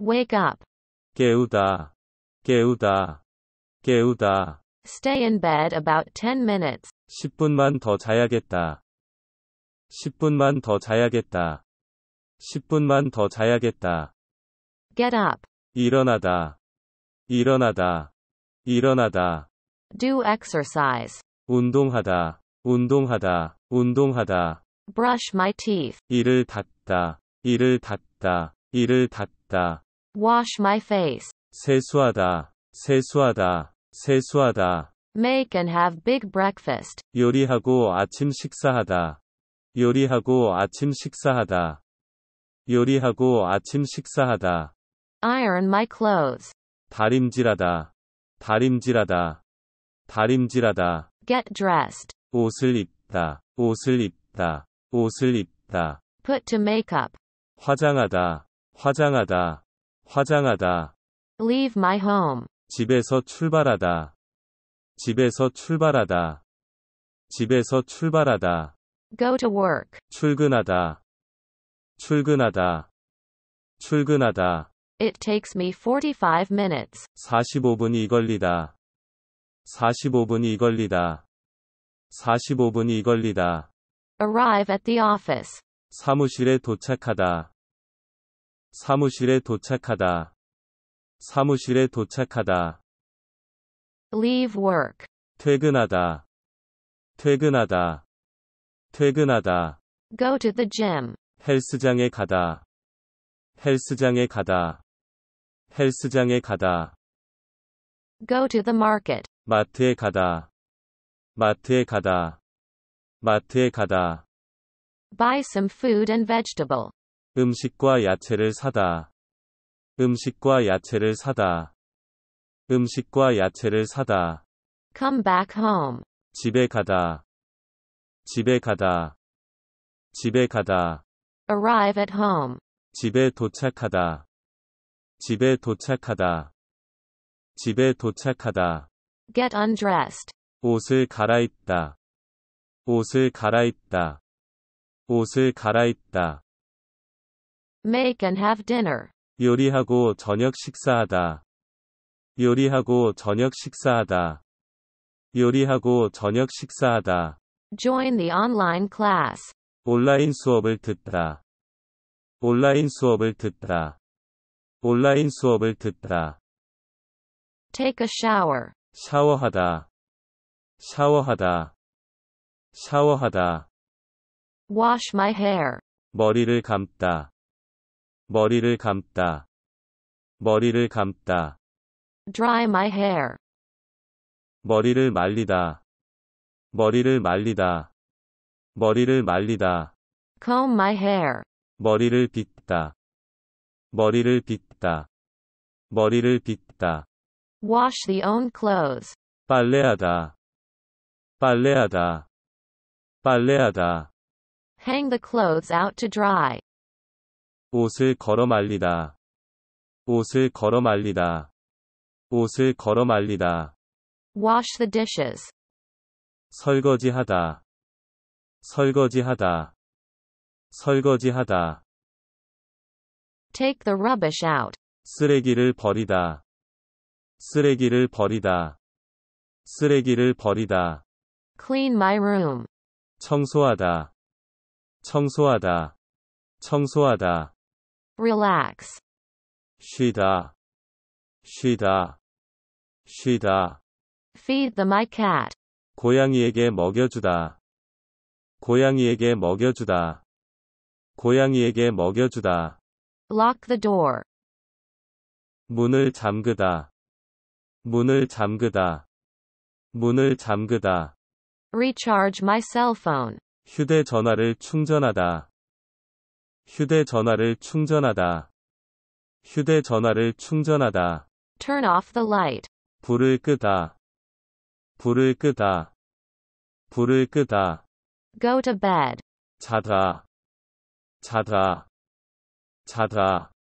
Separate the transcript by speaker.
Speaker 1: Wake up.
Speaker 2: 깨우다, 깨우다, 깨우다.
Speaker 1: Stay in bed about 10 minutes.
Speaker 2: 10분만 더 자야겠다. 10분만 더 자야겠다. 10분만 더 자야겠다.
Speaker 1: Get up.
Speaker 2: 일어나다, 일어나다, 일어나다.
Speaker 1: Do exercise.
Speaker 2: 운동하다, 운동하다, 운동하다.
Speaker 1: Brush my teeth.
Speaker 2: 이를 닫다, 이를 닫다, 이를 닫다.
Speaker 1: Wash my face.
Speaker 2: 세수하다, 세수하다, 세수하다.
Speaker 1: Make and have big breakfast.
Speaker 2: 요리하고 아침 식사하다. 요리하고 아침 식사하다. 요리하고 아침 식사하다.
Speaker 1: Iron my clothes.
Speaker 2: 다림질하다. 다림질하다. 다림질하다.
Speaker 1: Get dressed.
Speaker 2: 옷을 입다. 옷을 입다. 옷을 입다.
Speaker 1: Put to makeup.
Speaker 2: 화장하다. 화장하다. 화장하다.
Speaker 1: Leave my home.
Speaker 2: 집에서 출발하다. 집에서 출발하다. 집에서 출발하다.
Speaker 1: Go to work.
Speaker 2: 출근하다. 출근하다. 출근하다.
Speaker 1: It takes me 45 minutes.
Speaker 2: 45분이 걸리다. 45분이 걸리다. 45분이 걸리다.
Speaker 1: Arrive at the office.
Speaker 2: 사무실에 도착하다. 사무실에 도착하다. 사무실에 도착하다.
Speaker 1: Leave work.
Speaker 2: 퇴근하다. 퇴근하다. 퇴근하다.
Speaker 1: Go to the gym.
Speaker 2: 헬스장에 가다. 헬스장에 가다. 헬스장에 가다.
Speaker 1: Go to the market.
Speaker 2: 마트에 가다. 마트에 가다. 마트에 가다.
Speaker 1: Buy some food and vegetable.
Speaker 2: 음식과 야채를 사다. 음식과 야채를 사다. 음식과 야채를 사다.
Speaker 1: Come back home.
Speaker 2: 집에 가다. 집에 가다. 집에 가다.
Speaker 1: Arrive at home.
Speaker 2: 집에 도착하다. 집에 도착하다. 집에 도착하다.
Speaker 1: Get undressed.
Speaker 2: 옷을 갈아입다. 옷을 갈아입다. 옷을 갈아입다.
Speaker 1: Make and have dinner.
Speaker 2: 요리하고 저녁 식사하다. 요리하고 저녁 식사하다. 요리하고 저녁 식사하다.
Speaker 1: Join the online class.
Speaker 2: 온라인 수업을 듣다. 온라인 수업을 듣다. 온라인 수업을 듣다.
Speaker 1: Take a shower.
Speaker 2: 샤워하다. 샤워하다. 샤워하다.
Speaker 1: Wash my hair.
Speaker 2: 머리를 감다. 머리를 감다. 머리를 감다.
Speaker 1: Dry my hair.
Speaker 2: 머리를 말리다. 머리를 말리다. 머리를 말리다.
Speaker 1: Comb my hair.
Speaker 2: 머리를 빗다. 머리를 빗다. 머리를 빗다.
Speaker 1: Wash the own clothes.
Speaker 2: 빨래하다. 빨래하다. 빨래하다.
Speaker 1: Hang the clothes out to dry.
Speaker 2: 옷을 걸어 말리다. 옷을 걸어 말리다. 옷을 걸어 말리다.
Speaker 1: Wash the dishes.
Speaker 2: 설거지하다. 설거지하다. 설거지하다.
Speaker 1: Take the rubbish out.
Speaker 2: 쓰레기를 버리다. 쓰레기를 버리다. 쓰레기를 버리다.
Speaker 1: Clean my room.
Speaker 2: 청소하다. 청소하다. 청소하다.
Speaker 1: Relax.
Speaker 2: 쉬다. 쉬다. 쉬다.
Speaker 1: Feed the my cat.
Speaker 2: 고양이에게 먹여주다. 고양이에게 먹여주다. 고양이에게 먹여주다.
Speaker 1: Lock the door.
Speaker 2: 문을 잠그다. 문을 잠그다. 문을 잠그다.
Speaker 1: Recharge my cell phone.
Speaker 2: 휴대전화를 충전하다. 휴대전화를 충전하다. 휴대전화를 충전하다.
Speaker 1: Turn off the light.
Speaker 2: 불을 끄다. 불을 끄다. 불을 끄다.
Speaker 1: Go to bed.
Speaker 2: 자다. 자다. 자다.